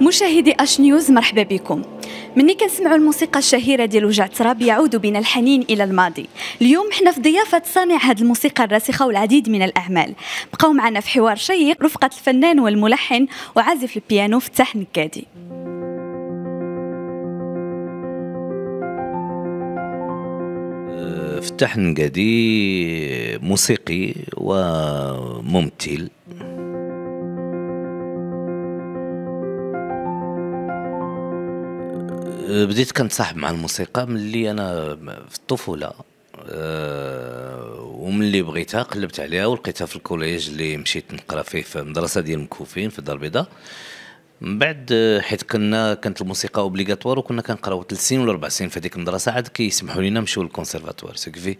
مشاهدي أش نيوز مرحبا بكم. مني كنسمعوا الموسيقى الشهيرة ديال وجع التراب يعود بنا الحنين إلى الماضي. اليوم حنا في ضيافة صانع هذه الموسيقى الراسخة والعديد من الأعمال. بقاو معنا في حوار شيق رفقة الفنان والملحن وعازف البيانو فتاح نكادي. فتح نقادي موسيقي وممثل. بديت كنتصاحب مع الموسيقى ملي أنا في الطفولة. أه وملي بغيتها قلبت عليها ولقيتها في ال collège اللي مشيت نقرا فيه في مدرسة ديال المكفوفين في الدار البيضاء. من بعد حيت كنا كانت الموسيقى obligatoire وكنا كنقراو ثلاث سنين ولا أربع سنين في هذيك المدرسة عاد كيسمحوا لنا نمشيو لل conservatoire ce qui fait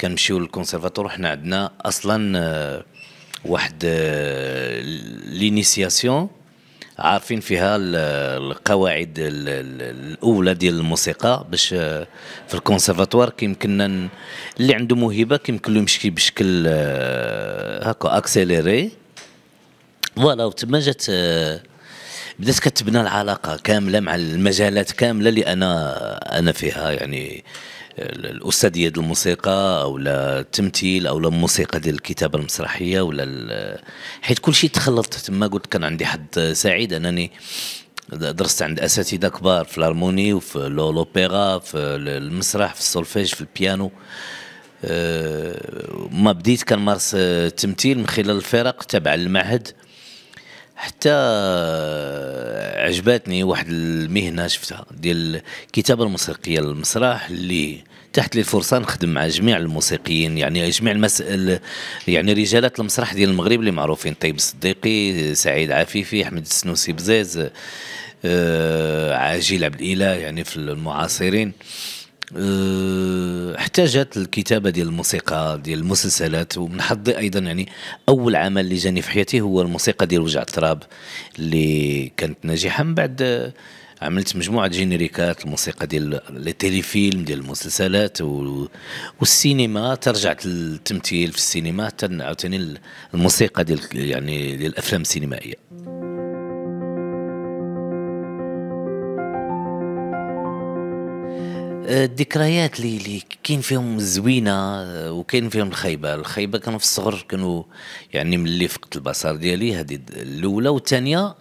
كنمشيو للكونسيرفاتوار وحنا عندنا أصلا آه، واحد l'initiation عارفين فيها القواعد الأولى ديال الموسيقى باش آه، في الكونسيرفاتوار كيمكننا اللي عنده موهبة كيمكن له يمشي بشكل هكا accéléré. voilà وتما جات بدات كتبنى العلاقة كاملة مع المجالات كاملة اللي أنا أنا فيها. يعني الاستاذيه ديال الموسيقى أو التمثيل أو الموسيقى ديال الكتابة المسرحية ولا حيت كل شيء تخلط تما قلت كان عندي حظ سعيد. أنني درست عند أساتذة كبار في ال harmonie وفي لوبيرا في المسرح في السولفيج في البيانو. أه، ما بديت كنمارس التمثيل من خلال الفرق تبع المعهد. حتى عجبتني واحد المهنة شفتها ديال الكتابة الموسيقية للمسرح اللي تاحت لي الفرصه نخدم مع جميع الموسيقيين يعني جميع المسائل يعني رجالات المسرح ديال المغرب اللي معروفين الطيب الصديقي سعيد عفيفي أحمد السنوسي بزاز آه عاجل عبد الإله يعني في المعاصرين. أه، احتاجت الكتابة ديال الموسيقى ديال المسلسلات ومن حظي أيضا يعني أول عمل اللي جاني في حياتي هو الموسيقى ديال وجع التراب اللي كانت ناجحة. من بعد عملت مجموعة génériqueات الموسيقى ديال les téléfilms ديال المسلسلات والسينما. ترجعت للتمثيل في السينما عاوتاني الموسيقى ديال يعني ديال الافلام السينمائيه الذكريات اللي اللي كاين فيهم الزوينه وكاين فيهم الخيبه الخيبه كانوا في الصغر كانوا يعني ملي فقدت البصر ديالي هذه الأولى. والثانية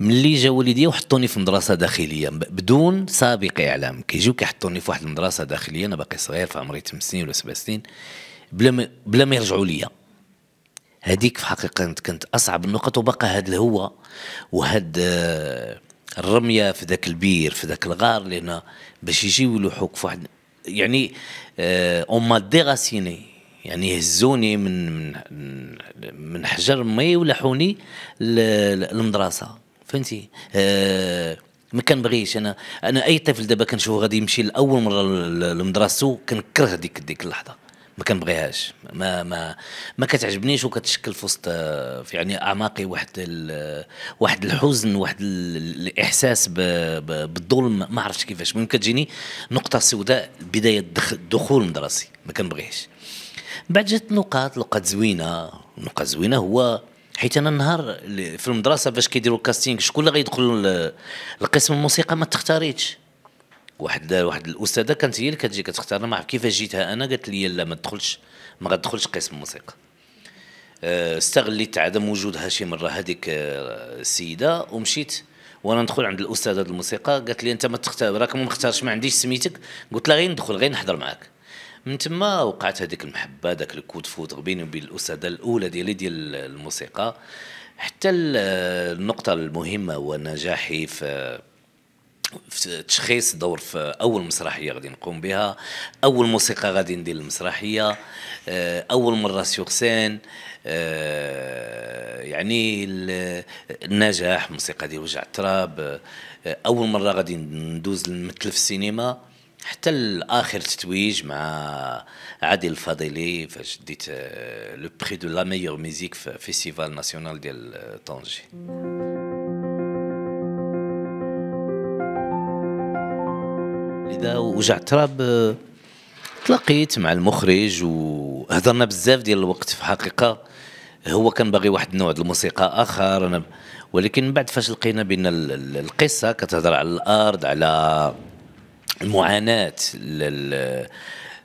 ملي جا والدي وحطوني في مدرسة داخلية بدون سابق إعلام. كيجيو كيحطوني في واحد المدرسة داخلية أنا باقي صغير في عمري 8 سنين ولا 7 سنين بلا ما بلا ما يرجعوا ليا. هذيك في حقيقة كانت أصعب النقط وبقى هذا الهوى وهاد آه الرمية في ذاك البير في ذاك الغار لأن باش يجيو يلوحوك في واحد يعني on m'a déraciné يعني يهزوني من من من حجر مي ولاحوني للمدرسه فهمتي؟ آه ما كنبغيش. أنا أنا أي طفل دابا كنشوفه غادي يمشي لأول مرة لمدرسته كنكره ديك ديك اللحظة. ما كنبغيهاش. ما ما ما كتعجبنيش وكتشكل في وسط في يعني اعماقي واحد واحد الحزن واحد الإحساس بالظلم. ما عرفتش كيفاش. ممكن كتجيني نقطة سوداء بداية الدخول المدرسي ما كنبغيهش. بعد جات نقاط نقاط زوينة. نقاط زوينة هو حيت أنا النهار في المدرسة فاش كيديروا الكاستينغ شكون اللي غيدخل لقسم الموسيقى ما تختاريتش. واحد واحد الأستاذة كانت هي اللي كتجي كتختار ما عرف كيفاش جيتها. أنا قالت لي لا ما تدخلش ما غتدخلش قسم الموسيقى آه، استغليت عدم وجودها شي مرة هذيك آه، السيدة ومشيت. وأنا ندخل عند الأستاذة الموسيقى قالت لي أنت ما تختار راك ما مختارش ما عنديش سميتك. قلت لها غير ندخل غير نحضر معاك. من تما وقعت هذيك المحبة ذاك الكود فوت بيني وبين الأستاذة الأولى ديالي ديال الموسيقى. حتى النقطة المهمة هو نجاحي في في تشخيص دور في أول مسرحية غادي نقوم بها أول موسيقى غادي ندير المسرحيه آه، أول مرة سيغ سين آه، يعني النجاح موسيقى ديال وجع التراب آه، أول مرة غادي ندوز نمثل في السينما حتى الآخر تتويج مع عادل الفضيلي فاش ديت le prix de la meilleure musique في festival national ديال طنجة لذا وجع تراب آه، تلاقيت مع المخرج وهضرنا بزاف ديال الوقت في حقيقة. هو كان باغي واحد النوع ديال الموسيقى آخر أنا ولكن من بعد فاش لقينا بان القصة كتهضر على الأرض على المعاناة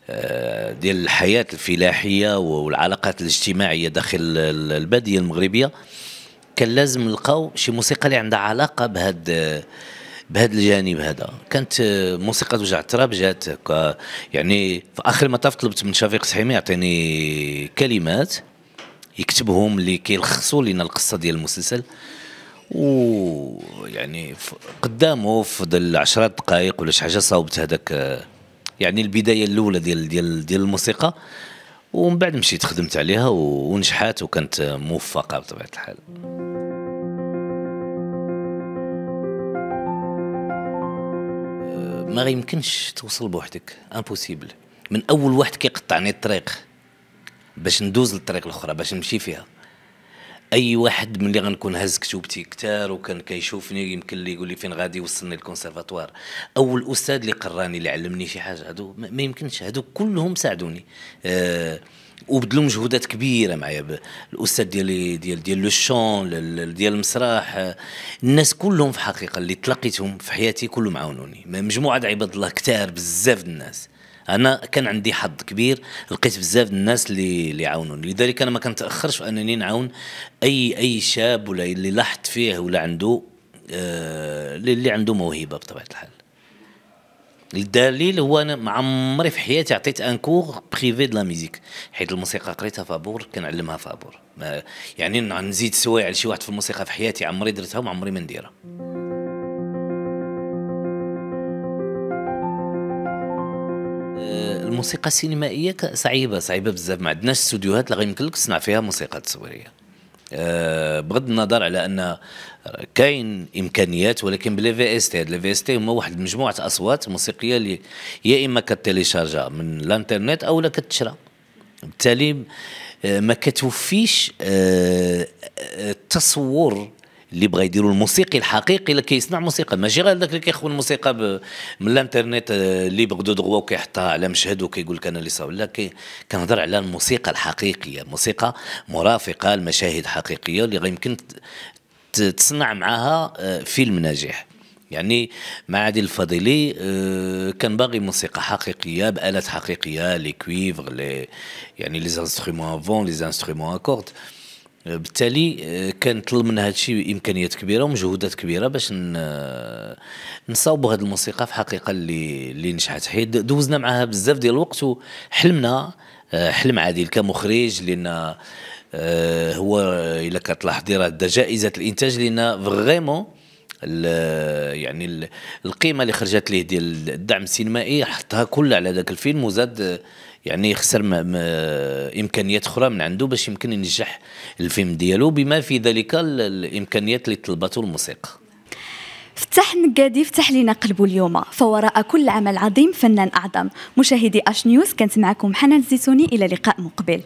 آه، ديال الحياة الفلاحية والعلاقات الاجتماعية داخل البادية المغربية. كان لازم نلقاو شي موسيقى اللي عندها علاقة بهذا بهذا الجانب هذا. كانت موسيقى وجع التراب جات يعني في آخر المطاف طلبت من شفيق سحيمي يعطيني كلمات يكتبهم اللي كيلخصوا لنا القصة ديال المسلسل. ويعني قدامه فضل عشرات دقائق ولا شي حاجة صاوبت هذاك يعني البداية الأولى ديال ديال ديال الموسيقى. ومن بعد مشيت خدمت عليها ونجحات وكانت موفقة بطبيعة الحال. ما يمكنش توصل بوحدك. impossible من أول واحد كيقطعني الطريق باش ندوز للطريق الأخرى باش نمشي فيها. أي واحد ملي غنكون هاز كتوبتي كتار وكان كيشوفني يمكن لي يقول لي فين غادي يوصلني الكونسيرفاتوار. اول أستاذ اللي قراني اللي علمني شي حاجة هادو ما يمكنش. هادو كلهم ساعدوني. أه وبذلوا مجهودات كبيرة معايا. الأستاذ ديالي ديال ديال لو شون ديال المسرح الناس كلهم في حقيقة اللي تلقيتهم في حياتي كلهم عاونوني. مجموعة عباد الله كتار بزاف الناس. أنا كان عندي حظ كبير لقيت بزاف الناس اللي اللي عاونوني لذلك أنا ما كنتأخرش في أنني نعاون اي أي شاب ولا اللي لاحظت فيه ولا عنده آه اللي عنده موهبة بطبيعة الحال. الدليل هو أنا ما عمري في حياتي عطيت un cours privé de la musique حيت الموسيقى قريتها فابور كنعلمها فابور يعني نزيد سوايع لشي واحد في الموسيقى في حياتي عمري درتها وما عمري ما نديرها. الموسيقى السينمائيه صعيبة صعيبة بزاف. ما عندناش استوديوهات اللي غيمكن لك تصنع فيها موسيقى تصويرية. آه، بغض النظر على أن كاين إمكانيات ولكن بلي في اس تي لي في اس تي هما واحد مجموعة أصوات موسيقية اللي يا إما كت téléchargea من الإنترنت أو لا كتشرى. بالتالي آه، ما كتوفيش التصور اللي بغى يديروا الموسيقي الحقيقي اللي كيصنع موسيقى. ماشي غير داك اللي كيخون الموسيقى من الإنترنت آه، اللي بغدو دغوا وكيحطها على مشهد وكيقول لك أنا اللي صاوب. لا كنهضر على الموسيقى الحقيقية. موسيقى مرافقة لمشاهد حقيقية اللي غيمكن تصنع معها آه، فيلم ناجح. يعني مع عادل الفضيلي آه، كان باغي موسيقى حقيقية بآلات حقيقية les cuivres les يعني les instruments à vent les instruments à cordes. بالتالي آه، كان طلب من هذا الشيء امكانيات كبيرة ومجهودات كبيرة باش نصاوبوا هذه الموسيقى في حقيقة اللي اللي نجحت. حيت دوزنا معها بزاف ديال الوقت وحلمنا آه، حلم عادل كمخرج لأن آه، هو إلا كتلاحظي راه دا جائزة الإنتاج لأن فريمون يعني القيمة اللي خرجت ليه ديال الدعم السينمائي حطها كلها على ذاك الفيلم وزاد يعني خسر إمكانيات أخرى من عنده باش يمكن ينجح الفيلم ديالو بما في ذلك الإمكانيات اللي طلبته الموسيقى. فتح النقادي فتح لنا قلبه اليوم. فوراء كل عمل عظيم فنان أعظم. مشاهدي أش نيوز كانت معكم حنان الزيتوني إلى لقاء مقبل.